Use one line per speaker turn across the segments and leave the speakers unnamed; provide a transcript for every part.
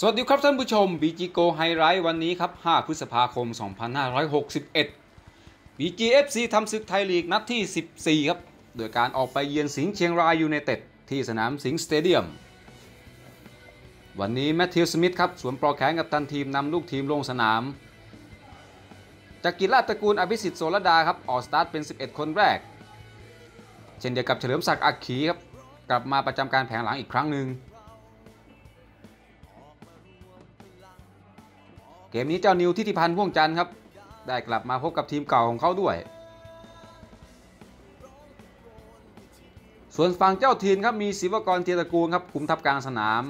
สวัสดีครับท่านผู้ชม BG Goal Highlight วันนี้ครับ 5 พฤษภาคม 2561 BGFC ทำศึกไทยลีกนัดที่ 14 ครับ โดยการออกไปเยือนสิงห์เชียงรายยูไนเต็ดที่สนามสิงห์สเตเดียม วันนี้แมทธิวสมิธครับ สวมปลอกแขนกัปตันทีมนำลูกทีมลงสนาม จากกิจราตระกูลอภิสิทธิ์โสรดาครับ ออกสตาร์ทเป็น 11 คนแรก เช่นเดียวกับเฉลิมศักดิ์อักขีครับ กลับมาประจำการแผงหลังอีกครั้งหนึ่ง เกมนี้เจ้านิวทิติพันธ์พ่วงจันทร์ครับ ได้กลับมาพบกับทีมเก่าของเขาด้วย ส่วนฝั่งเจ้าทีมครับมีศิวกรเทียตระกูลครับคุมทัพกลางสนาม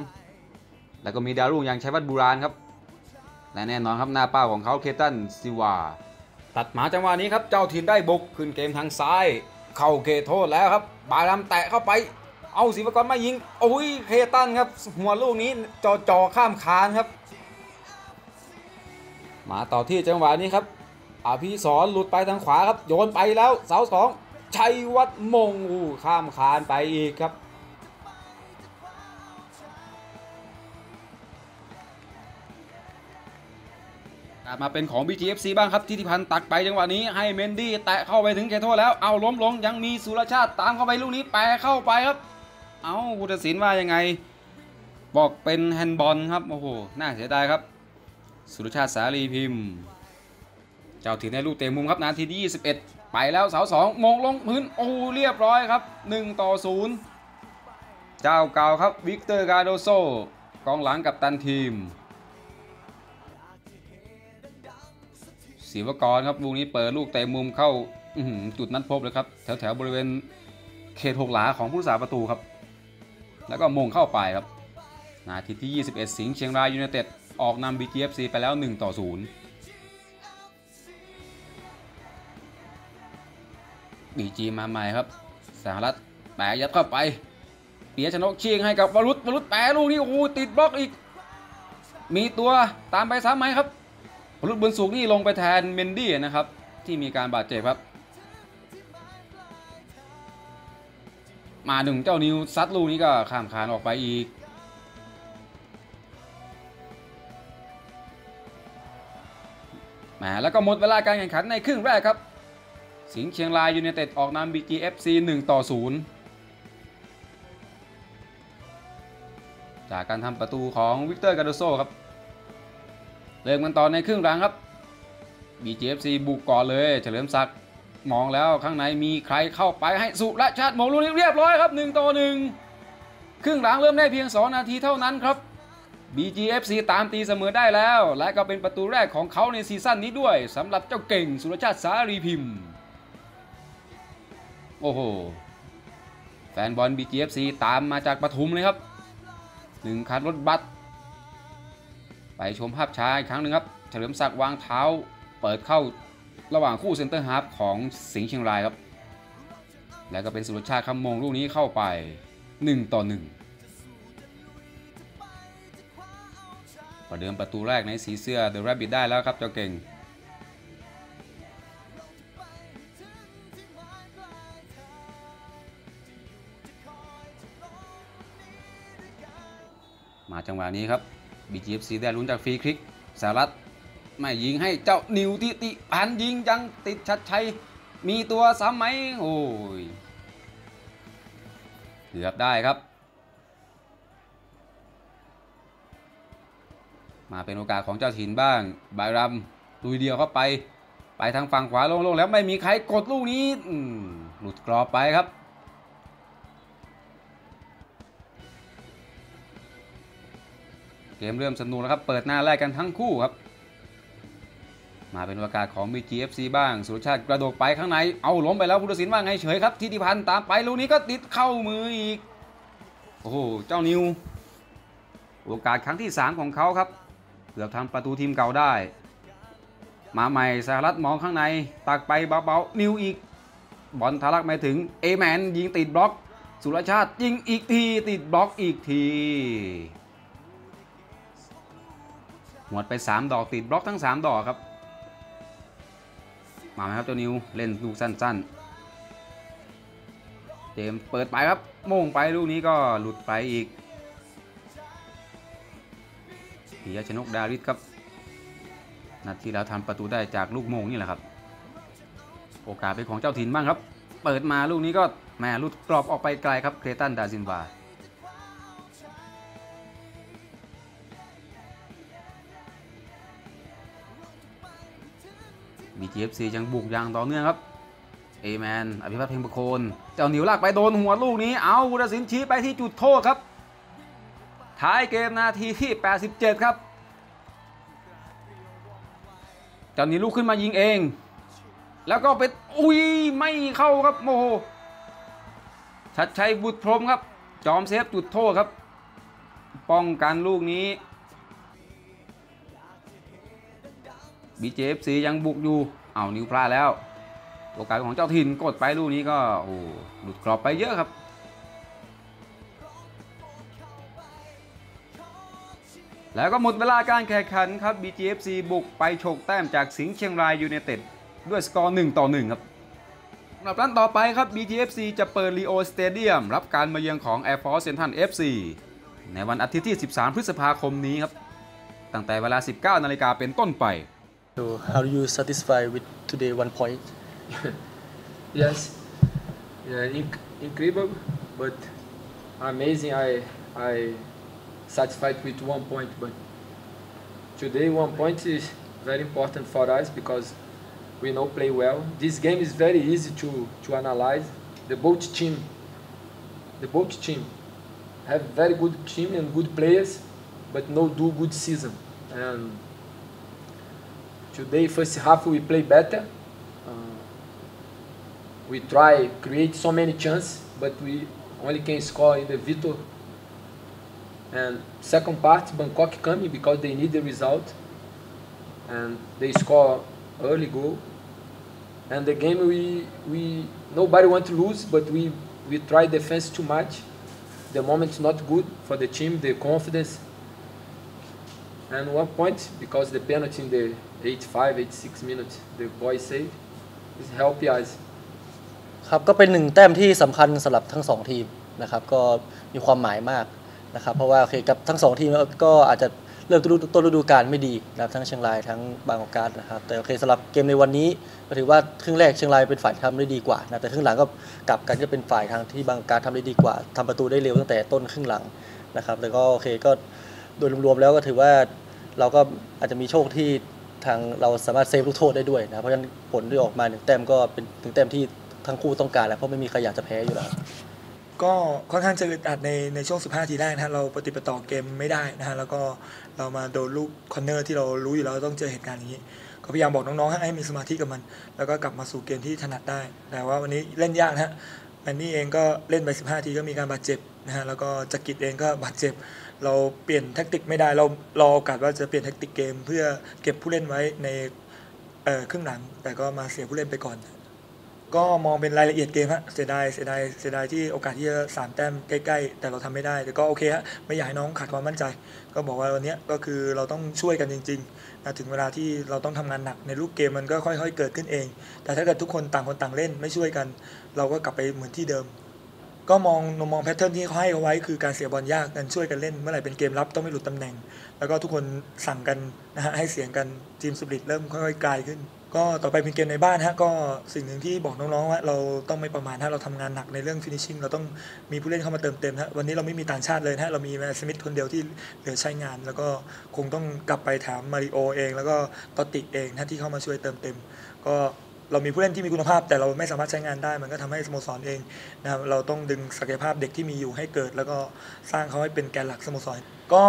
แล้วก็มีดาวรุ่งอย่างชัยวัฒน์บุราณครับและแน่นอนครับหน้าเป้าของเขาเคตันซิวาตัดหมาจังหวะนี้ครับเจ้าทีมได้บุกขึ้นเกมทางซ้าย เข้าเขตโทษแล้วครับ บาลำแตะเข้าไปเอาศิวกรมายิงโอ้ยเคตันครับหัวลูกนี้จอจอข้ามคานครับ มาต่อที่จังหวะนี้ครับอภิสรหลุดไปทางขวาครับโยนไปแล้วเสาสองชัยวัฒน์มงอู้ข้ามคานไปอีกครับ มาเป็นของ BGFC บ้างครับทิติพันธ์ตักไปจังหวะนี้ให้เมนดี้แตะเข้าไปถึงเขตโทษแล้วเอาล้มลงยังมีสุรชาติตามเข้าไปลูกนี้แปรเข้าไปครับ เอาผู้ตัดสินว่ายังไง บอกเป็นแฮนด์บอลครับโอ้โหน่าเสียดายครับ สุรชาติสารีพิมพ์ เจ้าถิ่นให้ลูกเตะมุมครับนาทีที่ 21 ไปแล้วเสาสองโหม่งลงพื้นโอ้เรียบร้อยครับ 1 ต่อ 0 เจ้าเก่าครับวิกเตอร์คาร์โดโซกองหลังกัปตันทีมศิวกรครับลูกนี้เปิดลูกเตะมุมเข้าจุดนัดพบเลยครับ แถวแถวบริเวณเขตหกหลาของผู้สาประตูครับ แล้วก็มงเข้าไปครับนาทีที่ 21 สิงห์เชียงรายยูไนเต็ด ออกนำ BGFC ไปแล้ว 1 ต่อ 0 BG มาใหม่ครับสหรัฐแปะยัดเข้าไปเปียชนกเชียงให้กับวรุษวรุษแปะลูกนี้โอ้โหติดบล็อกอีก มีตัวตามไปซ้ำไหมครับวรุษบุญสุกนี่ลงไปแทนเมนดี้นะครับ ที่มีการบาดเจ็บครับมาหนึ่งเจ้านิวซัดลูกนี้ก็ข้ามคานออกไปอีก แหมแล้วก็หมดเวลาการแข่งขันในครึ่งแรกครับ สิงห์เชียงรายยูไนเต็ดออกนำ BGFC 1ต่อ0จากการทำประตูของวิกเตอร์คาร์โดโซครับเริ่มกันต่อในครึ่งหลังครับ BGFC บุกก่อนเลย เฉลิมศักดิ์มองแล้วข้างในมีใครเข้าไปให้สุรชาติโหม่งลูกนี้เรียบร้อยครับ1ต่อ1ครึ่งหลังเริ่มได้เพียง 2 นาทีเท่านั้นครับ BGFC ตามตีเสมอได้แล้ว และก็เป็นประตูแรกของเขาในซีซั่นนี้ด้วยสำหรับเจ้าเก่งสุรชาติสารีพิมพ์ โอ้โห แฟนบอล BGFC ตามมาจากปทุมเลยครับหนึ่งคันรถบัสไปชมภาพช้าอีกครั้งหนึ่งครับ เฉลิมศักดิ์วางเท้า เปิดเข้าระหว่างคู่เซ็นเตอร์ฮาล์ฟของสิงห์เชียงรายครับ แล้วก็เป็นสุรชาติทำโหม่งลูกนี้เข้าไป 1 ต่อ 1 ประเดิมประตูแรกในสีเสื้อ The Rabbit ได้แล้วครับเจ้าเก่ง มาจังหวะนี้ครับ BGFC ได้ลุ้นจากฟรีคลิกสารัตไม่ยิงให้เจ้านิวติติพันยิงยังติดชัดชัย มีตัวซ้ำไหมโอ้ย เกือบได้ครับ มาเป็นโอกาสของเจ้าถิ่นบ้างบายรัมลุยเดียวเข้าไป ไปทางฝั่งขวาลงๆแล้วไม่มีใครกดลูกนี้หลุดกรอบไปครับเกมเริ่มสนุกแล้วครับ เปิดหน้าแรกกันทั้งคู่ครับ มาเป็นโอกาสของ BGFC บ้าง สุรชาติกระโดดไปข้างใน เอาล้มไปแล้วผู้ตัดสินว่าไงเฉยครับทิติพันธ์ตามไปลูกนี้ก็ติดเข้ามืออีก โอ้โห เจ้านิว โอกาสครั้งที่ 3 ของเขาครับ เกือบทำประตูทีมเก่าได้ มาใหม่สหรัฐมองข้างใน ตักไปเบาๆนิวอีก บอลทะลักไมาถึงเอแมนยิงติดบล็อก สุรชาติยิงอีกทีติดบล็อกอีกทีหมดไป 3 ดอกติดบล็อกทั้ง 3 ดอกครับ มาไหมครับเจ้านิวเล่นลูกสั้นๆเจมเปิดไปครับโม่งไปลูกนี้ก็หลุดไปอีก ปิยชนกดาริสครับนัดที่แล้วทำประตูได้จากลูกโมงนี่แหละครับ โอกาสเป็นของเจ้าถิ่นบ้างครับ เปิดมาลูกนี้ก็แหม่ลุดกรอบออกไปไกลครับเครตันดาซินวา BGFC ยังบุกอย่างต่อเนื่องครับเอแมนอภิพัฒน์เพ็งประโคน เจ้าหนิวลากไปโดนหัวลูกนี้ เอาวุฒศินชี้ไปที่จุดโทษครับ ท้ายเกมนาทีที่ 87 ครับจ้าหนิวลูกขึ้นมายิงเอง แล้วก็เป็นอุ้ยไม่เข้าครับโมโหชัดชัยบุตรพรมครับ จอมเซฟจุดโทษครับ ป้องกันลูกนี้ BJFC ยังบุกอยู่เอานิ้วพลาดแล้ว โอกาสของเจ้าถิ่นกดไปลูกนี้ก็โอ้หลุดกรอบไปเยอะครับ แล้วก็หมดเวลาการแข่งขันครับ BGFC บุกไปฉกแต้มจากสิงห์เชียงรายยูไนเต็ดด้วยสกอร์ 1 ต่อ 1 ครับสำหรับนัดต่อไปครับ BGFC จะเปิด Leo Stadium รับการมาเยือนของ Air Force Central FC ในวันอาทิตย์ที่ 13 พฤษภาคมนี้ครับ ตั้งแต่เวลา 19 นาฬิกาเป็นต้นไป
So how do you satisfy with today one point?
Yes, yeah, inc- incredible, but amazing. I I satisfied with one point, but today one point is very important for us because we know play well. This game is very easy to to analyze. The both team, the both team, have very good team and good players, but no do good season. And today first half we play better. Uh, we try create so many chances, but we only can score in the Vitor. And second part, Bangkok coming because they need the result, and they score early goal. And the game we we nobody want to lose, but we we try defense too much. The moment's not good for the team, the confidence. And one point because the penalty in the 85, 86 minutes, the boy saved, is help us.
ครับก็เป็นหนึ่งแต้มที่สำคัญสำหรับทั้งสองทีมนะครับก็มีความหมายมาก นะครับเพราะว่าโอเคกับทั้งสองทีมก็อาจจะเริ่มต้นฤดูกาลไม่ดีนะครับทั้งเชียงรายทั้งบางกอกการนะครับแต่โอเคสำหรับเกมในวันนี้ก็ถือว่าครึ่งแรกเชียงรายเป็นฝ่ายทำได้ดีกว่านะแต่ครึ่งหลังก็กลับกันจะเป็นฝ่ายทางที่บางกอกการทำได้ดีกว่าทำประตูได้เร็วตั้งแต่ต้นครึ่งหลังนะครับแต่ก็โอเคก็โดยรวมๆแล้วก็ถือว่าเราก็อาจจะมีโชคที่ทางเราสามารถ save ลูกโทษได้ด้วยนะเพราะฉะนั้นผลที่ออกมาหนึ่งแต้มก็เป็นหนึ่งแต้มที่ทั้งคู่ต้องการแหละเพราะไม่มีใครอยากจะแพ้อยู่แล้ว
ก็ค่อนข้างจะอึดอัดในในช่วง 15 นาทีแรกนะฮะเราปะติดปะต่อเกมไม่ได้นะฮะแล้วก็เรามาโดนลูก corner ที่เรารู้อยู่แล้วต้องเจอเหตุการณ์อย่างนี้ ก็พยายามบอกน้องๆให้มีสมาธิกับมัน แล้วก็กลับมาสู่เกมที่ถนัดได้ แต่ว่าวันนี้เล่นยากนะฮะแมนนี่เองก็เล่นไป 15 ทีก็มีการบาดเจ็บนะฮะแล้วก็จักริดเองก็บาดเจ็บ เราเปลี่ยนแท็กติกไม่ได้เรารอโอกาสว่าจะเปลี่ยนแท็กติกเกม เพื่อเก็บผู้เล่นไว้ในเครึ่งหลังแต่ก็มาเสียผู้เล่นไปก่อน ก็มองเป็นรายละเอียดเกมฮะเสียดายเสียดายเสียดายที่โอกาสที่จะสามแต้มใกล้ๆ แต่เราทำไม่ได้แต่ก็โอเคฮะไม่อยากให้น้องขาดความมั่นใจ ก็บอกว่าวันนี้ก็คือเราต้องช่วยกันจริงๆนะถึงเวลาที่เราต้องทำงานหนักในรูปเกมมันก็ค่อย ๆ เกิดขึ้นเอง แต่ถ้าเกิดทุกคนต่างคนต่างเล่นไม่ช่วยกัน เราก็กลับไปเหมือนที่เดิม ก็มองมอง pattern ที่เขาให้เอาไว้คือการเสียบอลยากกันช่วยกันเล่น เมื่อไหร่เป็นเกมรับต้องไม่หลุดตำแหน่ง แล้วก็ทุกคนสั่งกันนะฮะให้เสียงกัน team spirit เริ่มค่อยๆกลายขึ้น ก็ต่อไปเป็นเกมในบ้านฮะก็สิ่งหนึ่งที่บอกน้องๆว่าเราต้องไม่ประมาทฮะเราทำงานหนักในเรื่อง finishing เราต้องมีผู้เล่นเข้ามาเติมเต็มฮะวันนี้เราไม่มีต่างชาติเลยฮะเรามีแมทสมิธคนเดียวที่เหลือใช้งาน แล้วก็คงต้องกลับไปถามมาริโอเอง แล้วก็ตอติเองนะที่เข้ามาช่วยเติมเต็ม ก็เรามีผู้เล่นที่มีคุณภาพ แต่เราไม่สามารถใช้งานได้ มันก็ทำให้สโมสรเองนะครับเราต้องดึงศักยภาพเด็กที่มีอยู่ให้เกิด แล้วก็สร้างเขาให้เป็นแกนหลักสโมสร ก็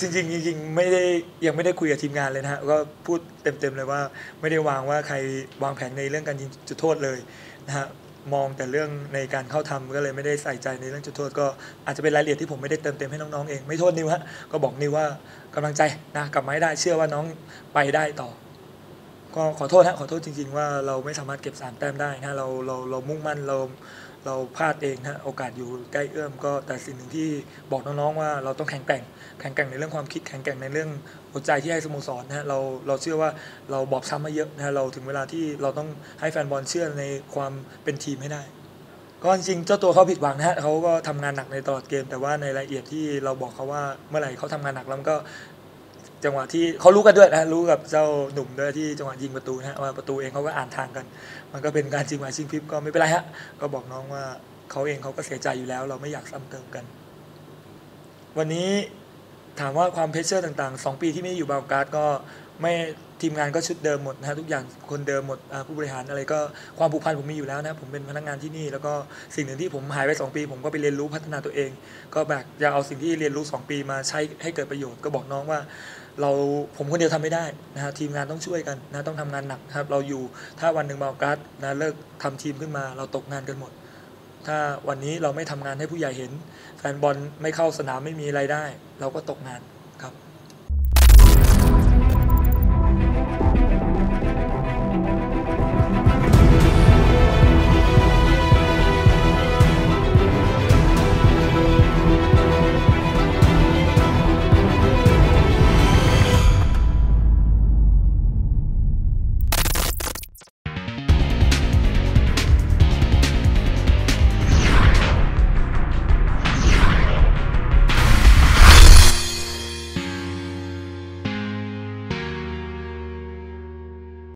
จริงๆจริงๆไม่ได้ยังไม่ได้คุยกับทีมงานเลยนะฮะก็พูดเต็มๆเลยว่าไม่ได้วางว่าใครวางแผนในเรื่องการยิงจุดโทษเลยนะฮะมองแต่เรื่องในการเข้าทำก็เลยไม่ได้ใส่ใจในเรื่องจุดโทษ ก็อาจจะเป็นรายละเอียดที่ผมไม่ได้เติมเต็มให้น้องๆเองไม่โทษนิวฮะก็บอกนิวว่ากำลังใจนะกลับมาให้ได้เชื่อว่าน้องไปได้ต่อ ก็ขอโทษฮะขอโทษจริง ๆ ว่าเราไม่สามารถเก็บสามแต้มได้นะเราเราเรามุ่งมั่นเรา เราพลาดเองฮะโอกาสอยู่ใกล้เอื้อมก็แต่สิ่งหนึ่งที่บอกน้องๆว่าเราต้องแข็งแกร่งแข็งแกร่งในเรื่องความคิดแข็งแกร่งในเรื่องหัวใจที่ให้สโมสรนะฮะเราเราเชื่อว่าเราบอบช้ำมาเยอะนะฮะเราถึงเวลาที่เราต้องให้แฟนบอลเชื่อในความเป็นทีมให้ได้ก็จริงเจ้าตัวเขาผิดหวังนะฮะเขาก็ทำงานหนักในตลอดเกม แต่ว่าในรายละเอียดที่เราบอกเขาว่าเมื่อไหร่เขาทำงานหนักแล้วมันก็ จังหวะที่เขารู้กันด้วยนะรู้กับเจ้าหนุ่มด้วยที่จังหวะยิงประตูนะฮะว่าประตูเองเขาก็อ่านทางกัน มันก็เป็นการชิงหมาชิงพิบก็ไม่เป็นไรฮะก็บอกน้องว่าเขาเองเขาก็เสียใจอยู่แล้ว เราไม่อยากซ้ำเติมกัน วันนี้ถามว่าความเพรสเชอร์ต่างๆ 2 ปีที่ไม่อยู่บางการ์ดก็ไม่ทีมงานก็ชุดเดิมหมดนะฮะทุกอย่างคนเดิมหมดผู้บริหารอะไรก็ความผูกพันผมมีอยู่แล้วนะผมเป็นพนักงานที่นี่ แล้วก็สิ่งหนึ่งที่ผมหายไป 2 ปี ผมก็ไปเรียนรู้พัฒนาตัวเอง ก็แบบอยากเอาสิ่งที่เรียนรู้ 2 ปีมาใช้ให้เกิดประโยชน์ก็บอกน้องว่า เราผมคนเดียวทำไม่ได้นะฮะทีมงานต้องช่วยกันนะต้องทำงานหนักครับเราอยู่ถ้าวันหนึ่งบากอกการ์ดนะเลิกทำทีมขึ้นมา เราตกงานกันหมด ถ้าวันนี้เราไม่ทำงานให้ผู้ใหญ่เห็น แฟนบอลไม่เข้าสนามไม่มีรายได้ เราก็ตกงาน